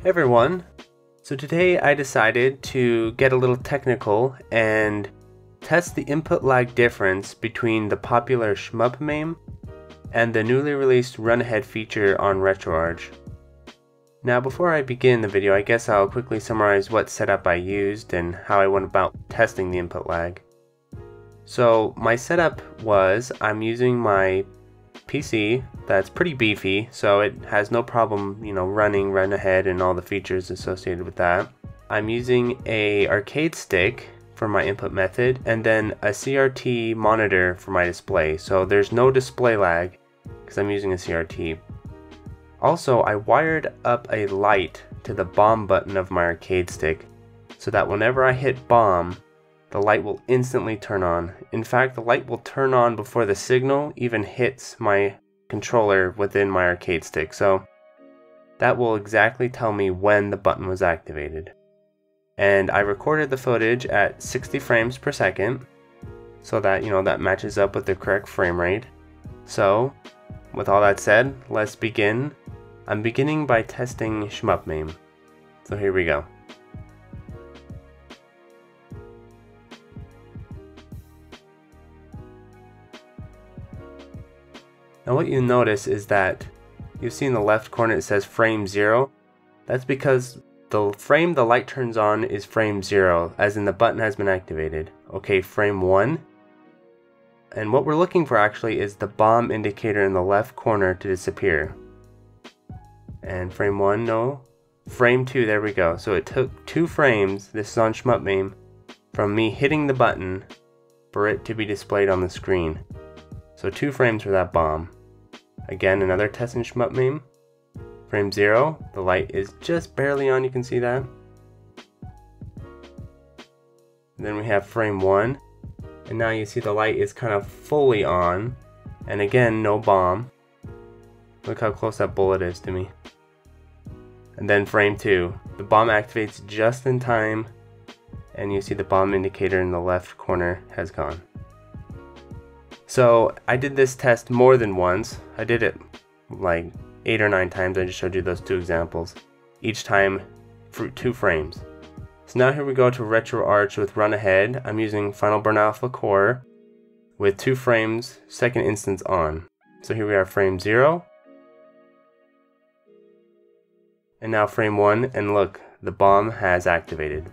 Hey everyone. So today I decided to get a little technical and test the input lag difference between the popular Shmup MAME and the newly released run ahead feature on RetroArch. Now before I begin the video I guess I'll quickly summarize what setup I used and how I went about testing the input lag. So my setup was I'm using my PC that's pretty beefy, so it has no problem, you know, running run ahead and all the features associated with that. I'm using a arcade stick for my input method and then a CRT monitor for my display. So there's no display lag because I'm using a CRT. Also, I wired up a light to the bomb button of my arcade stick so that whenever I hit bomb, the light will instantly turn on. In fact, the light will turn on before the signal even hits my controller within my arcade stick. So that will exactly tell me when the button was activated. And I recorded the footage at 60 frames per second so that, you know, that matches up with the correct frame rate. So, with all that said, let's begin. I'm beginning by testing Shmup MAME. So here we go. Now what you notice is that you see in the left corner it says frame 0. That's because the frame the light turns on is frame 0, as in the button has been activated. Okay, frame 1. And what we're looking for actually is the bomb indicator in the left corner to disappear. And frame 1, no. Frame 2, there we go. So it took two frames, this is on Shmup MAME, from me hitting the button for it to be displayed on the screen. So two frames for that bomb. Again, another test in Shmup MAME. Frame 0, the light is just barely on, you can see that. Then we have frame 1, and now you see the light is kind of fully on. And again, no bomb. Look how close that bullet is to me. And then frame 2, the bomb activates just in time, and you see the bomb indicator in the left corner has gone. So I did this test more than once. I did it like eight or nine times. I just showed you those two examples. Each time for two frames. So now here we go to RetroArch with Run Ahead. I'm using Final Burn Alpha Core with two frames, second instance on. So here we are frame zero. And now frame one, and look, the bomb has activated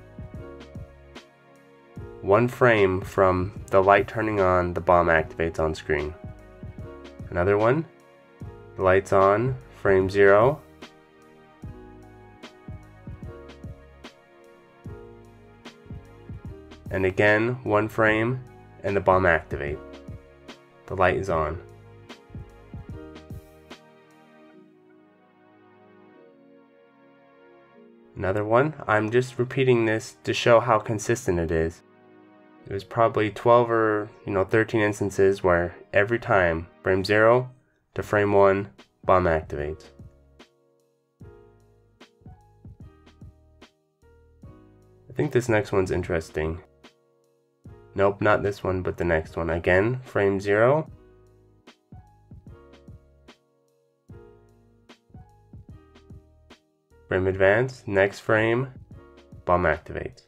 one frame from the light turning on, the bomb activates on screen. Another one, the light's on, frame zero. And again, one frame, and the bomb activates. The light is on. Another one, I'm just repeating this to show how consistent it is. It was probably 12 or, you know, 13 instances where every time frame 0 to frame 1, bomb activates. I think this next one's interesting. Nope, not this one, but the next one. Again, frame 0. Frame advance, next frame, bomb activates.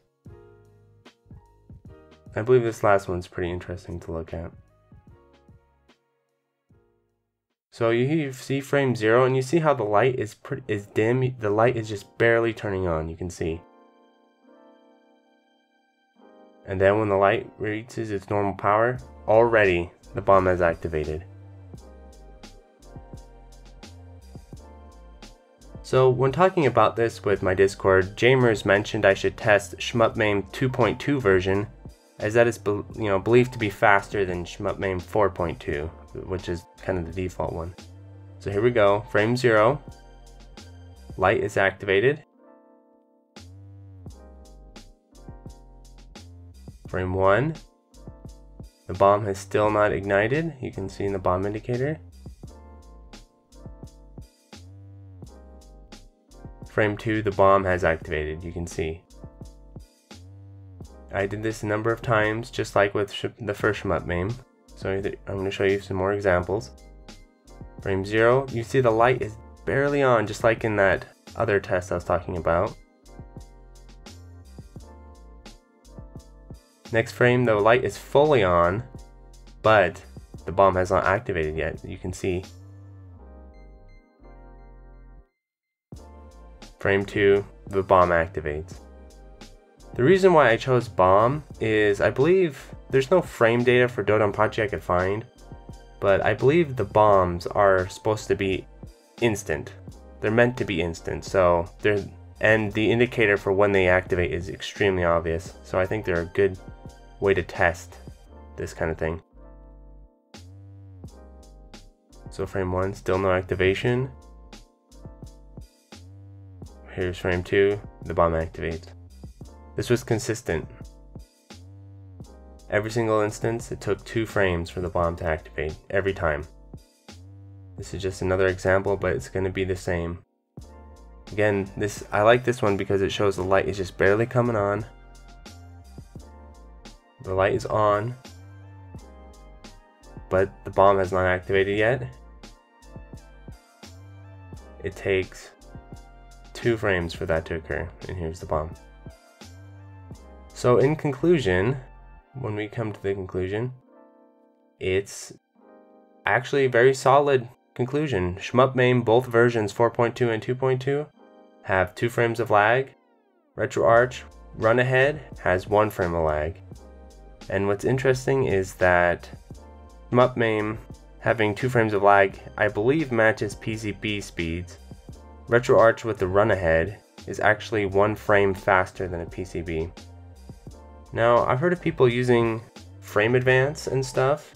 I believe this last one's pretty interesting to look at. So you see frame zero and you see how the light is pretty is dim. The light is just barely turning on, you can see. And then when the light reaches its normal power, already the bomb has activated. So when talking about this with my Discord, Jamers mentioned I should test Shmup MAME 2.2 version as that is you know believed to be faster than Shmup MAME 4.2, which is kind of the default one. So here we go, frame 0, light is activated, frame 1, the bomb has still not ignited, you can see in the bomb indicator. Frame 2, the bomb has activated, you can see. I did this a number of times, just like with the first shmup MAME. So I'm going to show you some more examples. Frame 0, you see the light is barely on, just like in that other test I was talking about. Next frame, the light is fully on, but the bomb has not activated yet, you can see. Frame 2, the bomb activates. The reason why I chose bomb is I believe there's no frame data for Dodonpachi I could find, but I believe the bombs are supposed to be instant. They're meant to be instant, so they're and the indicator for when they activate is extremely obvious. So I think they're a good way to test this kind of thing. So frame 1, still no activation. Here's frame 2, the bomb activates. This was consistent. Every single instance, it took two frames for the bomb to activate, every time. This is just another example, but it's going to be the same. Again, this I like this one because it shows the light is just barely coming on. The light is on, but the bomb has not activated yet. It takes two frames for that to occur, and here's the bomb. So in conclusion, when we come to the conclusion, it's actually a very solid conclusion. Shmup MAME, both versions 4.2 and 2.2, have two frames of lag. RetroArch Run Ahead has one frame of lag. And what's interesting is that Shmup MAME having two frames of lag, I believe matches PCB speeds. RetroArch with the run ahead is actually one frame faster than a PCB. Now, I've heard of people using frame advance and stuff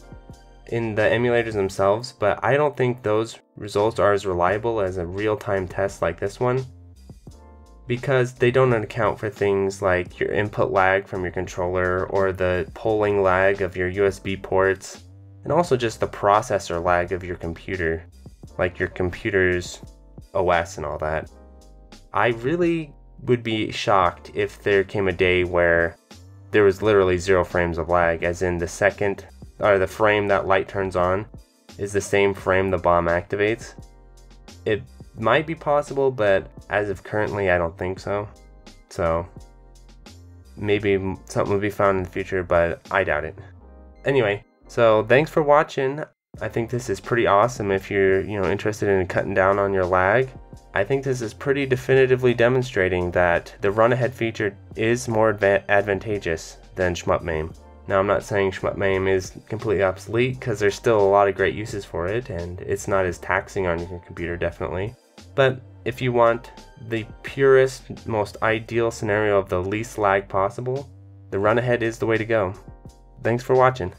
in the emulators themselves, but I don't think those results are as reliable as a real-time test like this one because they don't account for things like your input lag from your controller or the polling lag of your USB ports and also just the processor lag of your computer, like your computer's OS and all that. I really would be shocked if there came a day where there was literally zero frames of lag, as in the second or the frame that light turns on is the same frame the bomb activates. It might be possible, but as of currently, I don't think so. So maybe something will be found in the future, but I doubt it. Anyway, so thanks for watching. I think this is pretty awesome if you're, you know, interested in cutting down on your lag. I think this is pretty definitively demonstrating that the run ahead feature is more advantageous than Shmup MAME. Now I'm not saying Shmup MAME is completely obsolete because there's still a lot of great uses for it and it's not as taxing on your computer definitely. But if you want the purest, most ideal scenario of the least lag possible, the run ahead is the way to go. Thanks for watching.